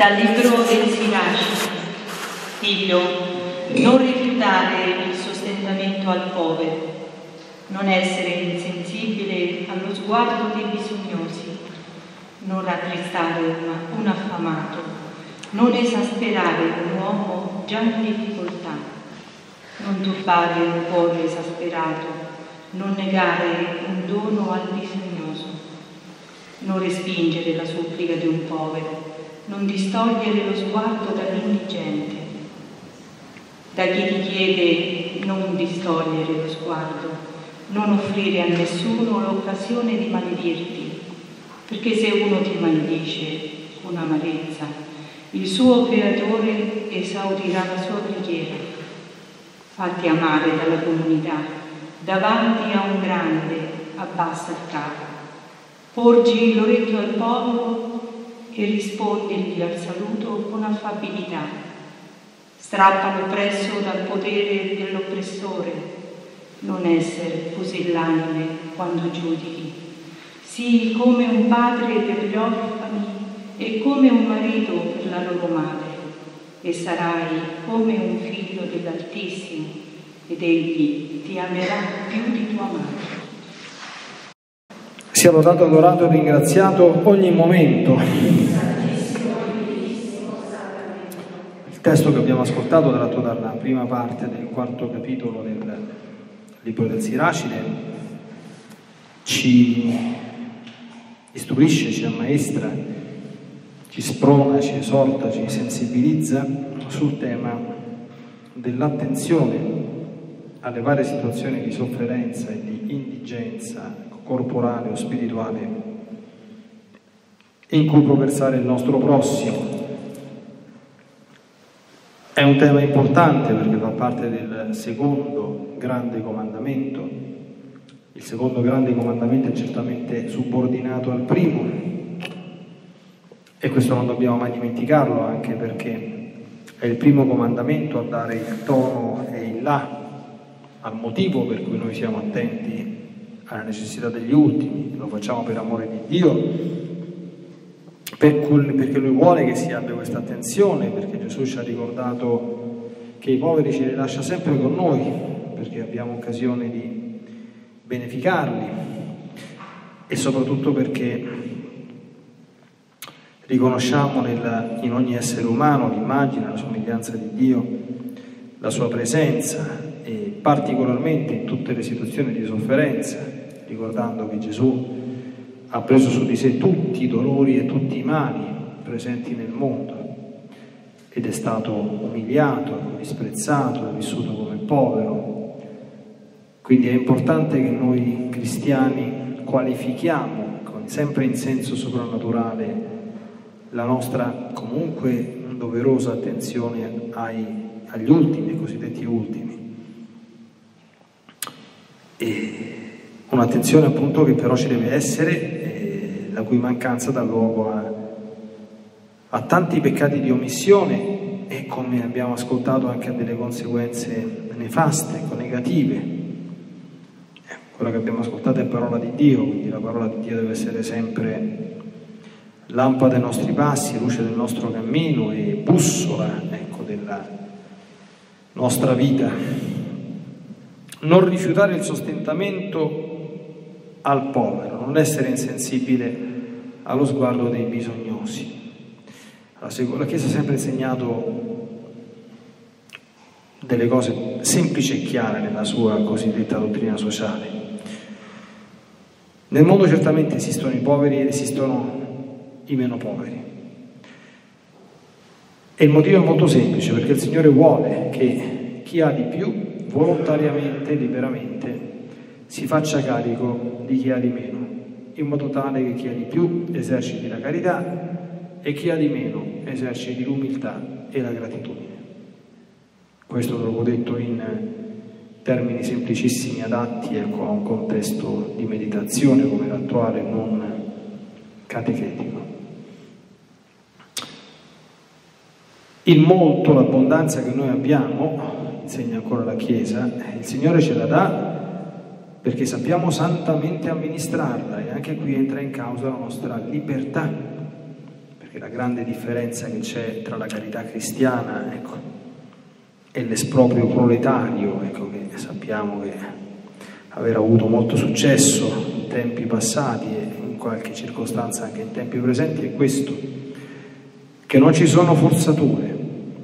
Dal libro del Siraci, figlio, non rifiutare il sostentamento al povero, non essere insensibile allo sguardo dei bisognosi, non rattristare un affamato, non esasperare un uomo già in difficoltà, non turbare un cuore esasperato, non negare un dono al bisognoso, non respingere la supplica di un povero, non distogliere lo sguardo dall'indigente. Da chi ti chiede non distogliere lo sguardo, non offrire a nessuno l'occasione di maledirti, perché se uno ti maledice con amarezza, il suo creatore esaurirà la sua preghiera. Fatti amare dalla comunità, davanti a un grande, abbassa il capo. Porgi l'orecchio al povero e rispondergli al saluto con affabilità. Strappalo presso dal potere dell'oppressore, non essere pusillanime quando giudichi. Sii come un padre per gli orfani e come un marito per la loro madre, e sarai come un figlio dell'Altissimo, ed egli ti amerà più di tua madre. Sia lodato, adorato e ringraziato ogni momento. Il testo che abbiamo ascoltato, tratto dalla prima parte del quarto capitolo del libro del Siracide, ci istruisce, ci ammaestra, ci sprona, ci esorta, ci sensibilizza sul tema dell'attenzione alle varie situazioni di sofferenza e di indigenza corporale o spirituale in cui può il nostro prossimo. È un tema importante perché fa parte del secondo grande comandamento. Il secondo grande comandamento è certamente subordinato al primo e questo non dobbiamo mai dimenticarlo anche perché è il primo comandamento a dare il tono e il là al motivo per cui noi siamo attenti alla necessità degli ultimi, lo facciamo per amore di Dio, per cui, perché Lui vuole che si abbia questa attenzione, perché Gesù ci ha ricordato che i poveri ce li lascia sempre con noi, perché abbiamo occasione di beneficarli e soprattutto perché riconosciamo nel, in ogni essere umano l'immagine, la somiglianza di Dio, la sua presenza e particolarmente in tutte le situazioni di sofferenza ricordando che Gesù ha preso su di sé tutti i dolori e tutti i mali presenti nel mondo ed è stato umiliato, disprezzato, vissuto come povero. Quindi è importante che noi cristiani qualifichiamo sempre in senso soprannaturale la nostra comunque doverosa attenzione ai, agli ultimi, ai cosiddetti ultimi. E Un'attenzione appunto che però ci deve essere, eh, la cui mancanza dà luogo a, a tanti peccati di omissione e come abbiamo ascoltato anche a delle conseguenze nefaste, ecco, negative. Eh, quella che abbiamo ascoltato è parola di Dio, quindi la parola di Dio deve essere sempre lampada dei nostri passi, luce del nostro cammino e bussola ecco, della nostra vita. Non rifiutare il sostentamento al povero, non essere insensibile allo sguardo dei bisognosi. La Chiesa ha sempre insegnato delle cose semplici e chiare nella sua cosiddetta dottrina sociale. Nel mondo certamente esistono i poveri ed esistono i meno poveri. E il motivo è molto semplice, perché il Signore vuole che chi ha di più, volontariamente, liberamente, si faccia carico di chi ha di meno, in modo tale che chi ha di più eserciti la carità e chi ha di meno eserciti l'umiltà e la gratitudine. Questo ve l'ho detto in termini semplicissimi adatti ecco, a un contesto di meditazione come l'attuale, non catechetico. Il molto, l'abbondanza che noi abbiamo, insegna ancora la Chiesa, il Signore ce la dà perché sappiamo santamente amministrarla e anche qui entra in causa la nostra libertà, perché la grande differenza che c'è tra la carità cristiana ecco, e l'esproprio proletario, ecco, che sappiamo che aver avuto molto successo in tempi passati e in qualche circostanza anche in tempi presenti, è questo, che non ci sono forzature,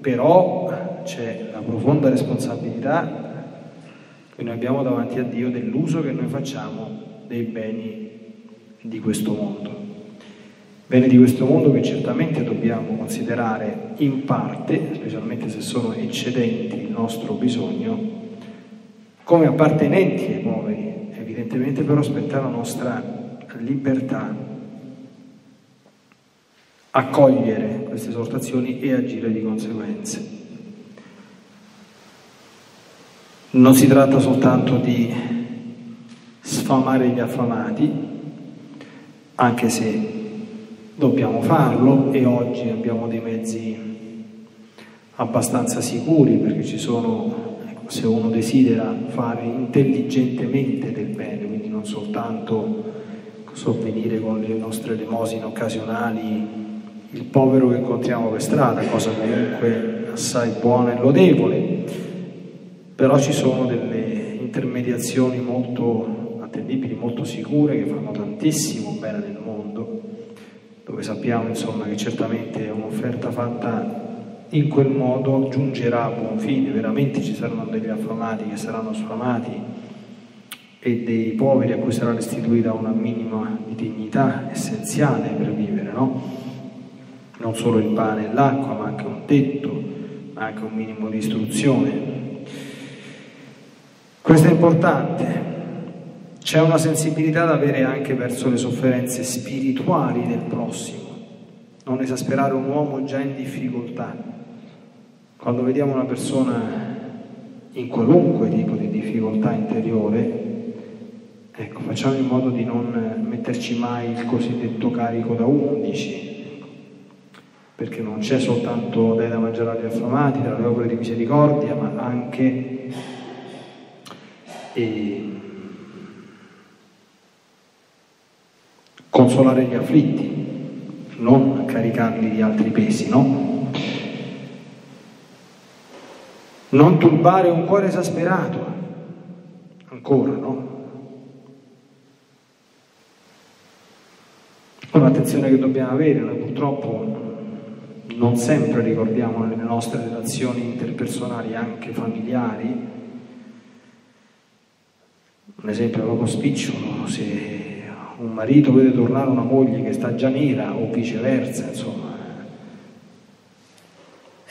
però c'è la profonda responsabilità che noi abbiamo davanti a Dio dell'uso che noi facciamo dei beni di questo mondo. Beni di questo mondo che certamente dobbiamo considerare in parte, specialmente se sono eccedenti il nostro bisogno, come appartenenti ai poveri, evidentemente però spetta la nostra libertà accogliere queste esortazioni e agire di conseguenza. Non si tratta soltanto di sfamare gli affamati, anche se dobbiamo farlo e oggi abbiamo dei mezzi abbastanza sicuri perché ci sono, ecco, se uno desidera fare intelligentemente del bene, quindi non soltanto sovvenire con le nostre elemosine occasionali il povero che incontriamo per strada, cosa comunque assai buona e lodevole, però ci sono delle intermediazioni molto attendibili, molto sicure, che fanno tantissimo bene nel mondo, dove sappiamo insomma, che certamente un'offerta fatta in quel modo giungerà a buon fine, veramente ci saranno degli affamati che saranno sfamati e dei poveri a cui sarà restituita una minima di dignità essenziale per vivere, no? Non solo il pane e l'acqua, ma anche un tetto, ma anche un minimo di istruzione, importante. C'è una sensibilità da avere anche verso le sofferenze spirituali del prossimo, non esasperare un uomo già in difficoltà. Quando vediamo una persona in qualunque tipo di difficoltà interiore, ecco, facciamo in modo di non metterci mai il cosiddetto carico da undici, perché non c'è soltanto dai da mangiare agli affamati, dalle opere di misericordia, ma anche e consolare gli afflitti, non caricarli di altri pesi, no? Non turbare un cuore esasperato, ancora, no? Un'attenzione che dobbiamo avere, noi purtroppo non sempre ricordiamo nelle nostre relazioni interpersonali, anche familiari, un esempio proprio spicciolo, se un marito vede tornare una moglie che sta già nera o viceversa, insomma,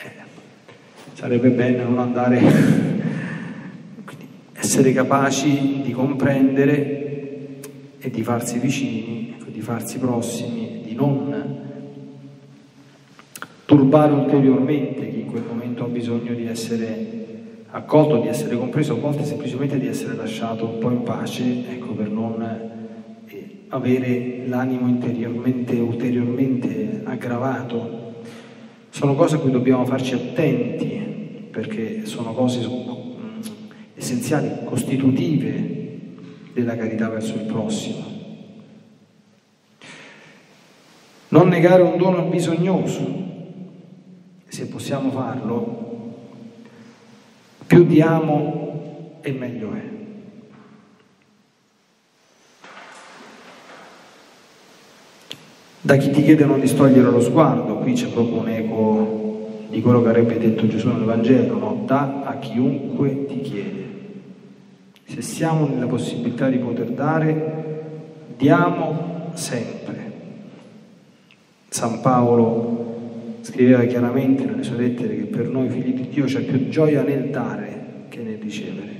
eh, sarebbe bene non andare, quindi essere capaci di comprendere e di farsi vicini, di farsi prossimi, di non turbare ulteriormente chi in quel momento ha bisogno di essere accolto, di essere compreso, a volte semplicemente di essere lasciato un po' in pace, ecco, per non eh, avere l'animo interiormente, ulteriormente aggravato. Sono cose a cui dobbiamo farci attenti, perché sono cose mm, essenziali, costitutive della carità verso il prossimo. Non negare un dono bisognoso, se possiamo farlo, più diamo e meglio è. Da chi ti chiede non distogliere lo sguardo, qui c'è proprio un eco di quello che avrebbe detto Gesù nel Vangelo, no? da a chiunque ti chiede. Se siamo nella possibilità di poter dare, diamo sempre. San Paolo scriveva chiaramente nelle sue lettere che per noi figli di Dio c'è più gioia nel dare che nel ricevere,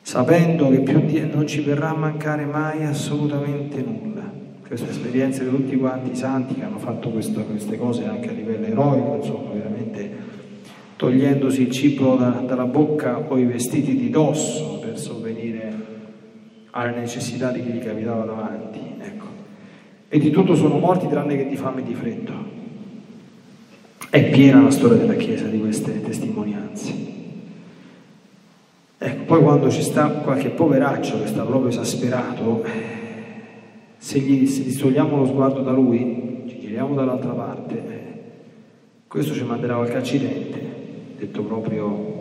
sapendo che più di non ci verrà a mancare mai assolutamente nulla. Questa esperienza di tutti quanti i santi che hanno fatto questo, queste cose anche a livello eroico, insomma, veramente togliendosi il cibo da, dalla bocca o i vestiti di dosso per sovvenire alle necessità di chi gli capitava davanti. Ecco. E di tutto sono morti tranne che di fame e di freddo. È piena la storia della Chiesa di queste testimonianze. Ecco, poi quando ci sta qualche poveraccio che sta proprio esasperato, se gli, se gli togliamo lo sguardo da lui, ci giriamo dall'altra parte, questo ci manderà qualche accidente, detto proprio...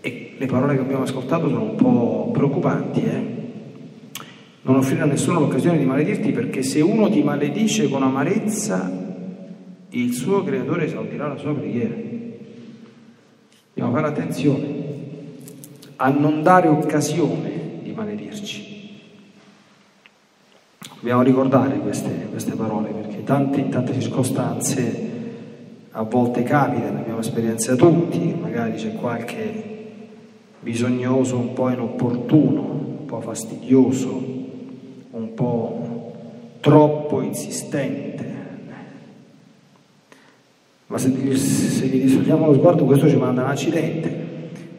E le parole che abbiamo ascoltato sono un po' preoccupanti, eh? Non offrire a nessuno l'occasione di maledirti perché se uno ti maledice con amarezza, il suo creatore esaudirà la sua preghiera. Dobbiamo fare attenzione a non dare occasione di maledirci. Dobbiamo ricordare queste, queste parole perché tante, in tante circostanze a volte capita, ne abbiamo esperienza tutti, magari c'è qualche bisognoso un po' inopportuno, un po' fastidioso, un po' troppo insistente. Ma se gli, se gli distogliamo lo sguardo questo ci manda un accidente.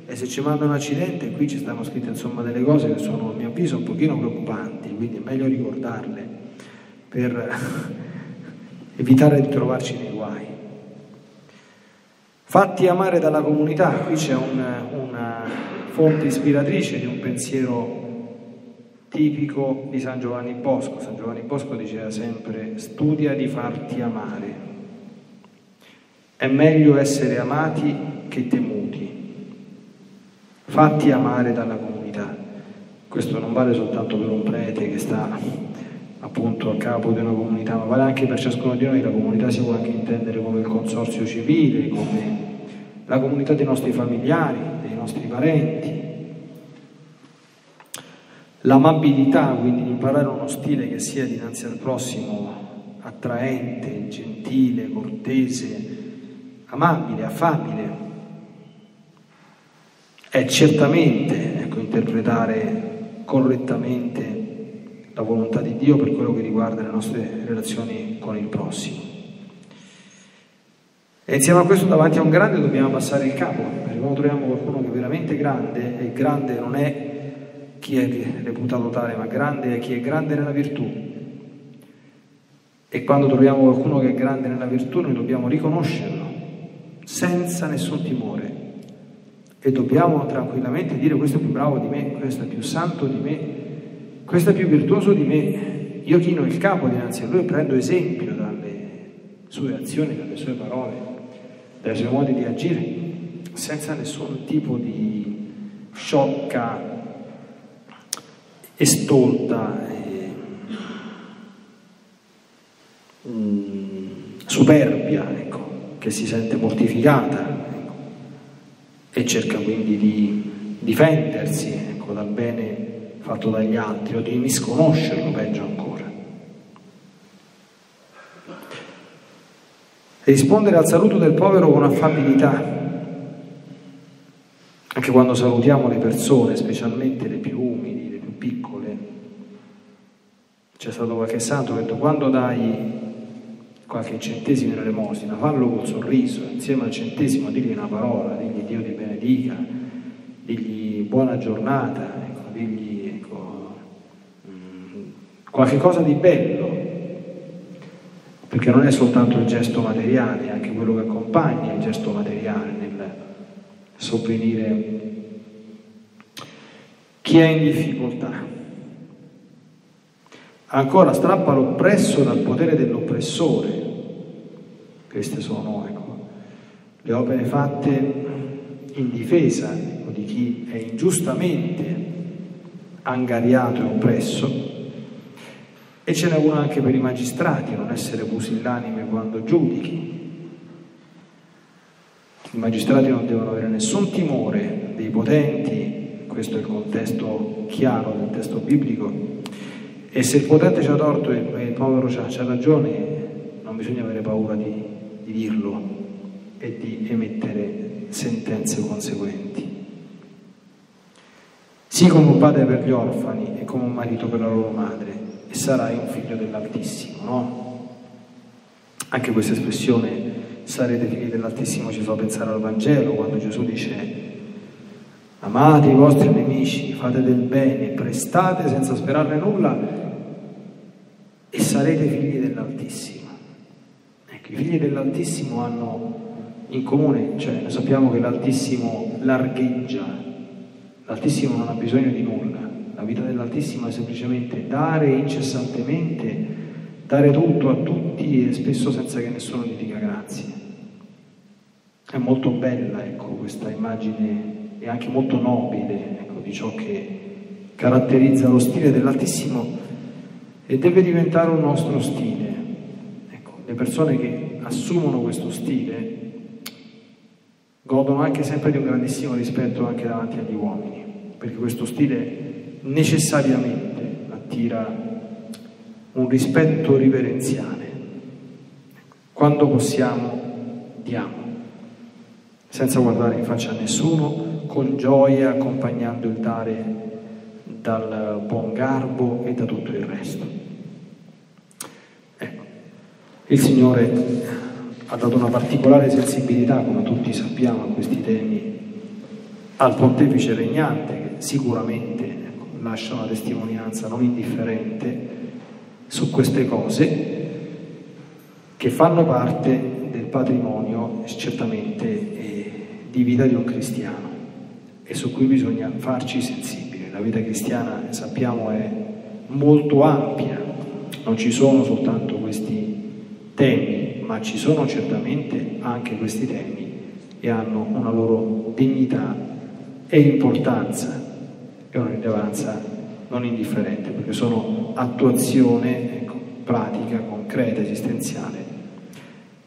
E se ci manda un accidente, qui ci stanno scritte insomma delle cose che sono a mio avviso un pochino preoccupanti, quindi è meglio ricordarle per evitare di trovarci nei guai. Fatti amare dalla comunità, qui c'è un, una fonte ispiratrice di un pensiero tipico di San Giovanni Bosco. San Giovanni Bosco diceva sempre studia di farti amare. È meglio essere amati che temuti. Fatti amare dalla comunità. Questo non vale soltanto per un prete che sta appunto a capo di una comunità, ma vale anche per ciascuno di noi. La comunità si può anche intendere come il consorzio civile, come la comunità dei nostri familiari, dei nostri parenti, L'amabilità, quindi imparare uno stile che sia dinanzi al prossimo attraente, gentile, cortese, amabile, affabile, è certamente ecco, interpretare correttamente la volontà di Dio per quello che riguarda le nostre relazioni con il prossimo. E insieme a questo davanti a un grande dobbiamo passare il capo, perché quando troviamo qualcuno che è veramente grande, e grande non è chi è reputato tale, ma grande è chi è grande nella virtù. E quando troviamo qualcuno che è grande nella virtù, noi dobbiamo riconoscerlo senza nessun timore e dobbiamo tranquillamente dire questo è più bravo di me, questo è più santo di me, questo è più virtuoso di me. Io chino il capo dinanzi a lui e prendo esempio dalle sue azioni, dalle sue parole, dai suoi modi di agire, senza nessun tipo di sciocca estolta, e, mm, superbia, ecco, che si sente mortificata e cerca quindi di difendersi ecco, dal bene fatto dagli altri o di misconoscerlo, peggio ancora. Rispondere al saluto del povero con affabilità, anche quando salutiamo le persone, specialmente le più umili, piccole. C'è stato qualche santo che detto quando dai qualche centesimo in elemosina, fallo col sorriso, insieme al centesimo digli una parola, digli Dio ti benedica, digli buona giornata, ecco, digli ecco, mm, qualche cosa di bello, perché non è soltanto il gesto materiale, è anche quello che accompagna il gesto materiale nel sopvenire chi è in difficoltà. Ancora strappa l'oppresso dal potere dell'oppressore. Queste sono ecco, le opere fatte in difesa ecco, di chi è ingiustamente angariato e oppresso. E ce n'è una anche per i magistrati, non essere pusillanime quando giudichi. I magistrati non devono avere nessun timore dei potenti questo è il contesto chiaro del testo biblico, e se il potente c'ha torto e il povero c'ha, ragione, non bisogna avere paura di, di dirlo e di emettere sentenze conseguenti. Sii come un padre per gli orfani e come un marito per la loro madre, e sarai un figlio dell'Altissimo, no? Anche questa espressione, sarete figli dell'Altissimo, ci fa pensare al Vangelo, quando Gesù dice Amate i vostri nemici, fate del bene, prestate senza sperarne nulla e sarete figli dell'Altissimo. Ecco, i figli dell'Altissimo hanno in comune, cioè sappiamo che l'Altissimo largheggia, l'Altissimo non ha bisogno di nulla, la vita dell'Altissimo è semplicemente dare incessantemente dare tutto a tutti e spesso senza che nessuno gli dica grazie. È molto bella ecco, questa immagine e anche molto nobile ecco, di ciò che caratterizza lo stile dell'Altissimo e deve diventare un nostro stile. Ecco, le persone che assumono questo stile godono anche sempre di un grandissimo rispetto anche davanti agli uomini, perché questo stile necessariamente attira un rispetto riverenziale. Quando possiamo, diamo, senza guardare in faccia a nessuno, con gioia, accompagnando il dare dal buon garbo e da tutto il resto. Ecco, il Signore ha dato una particolare sensibilità, come tutti sappiamo, a questi temi al pontefice regnante, che sicuramente ecco, lascia una testimonianza non indifferente su queste cose che fanno parte del patrimonio certamente eh, di vita di un cristiano e su cui bisogna farci sensibili. La vita cristiana, sappiamo, è molto ampia, non ci sono soltanto questi temi, ma ci sono certamente anche questi temi e hanno una loro dignità e importanza e una rilevanza non indifferente, perché sono attuazione ecco, pratica, concreta, esistenziale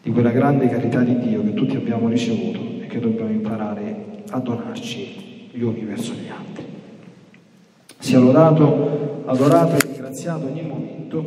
di quella grande carità di Dio che tutti abbiamo ricevuto e che dobbiamo imparare a donarci gli uni verso gli altri. Sia lodato, adorato e ringraziato ogni momento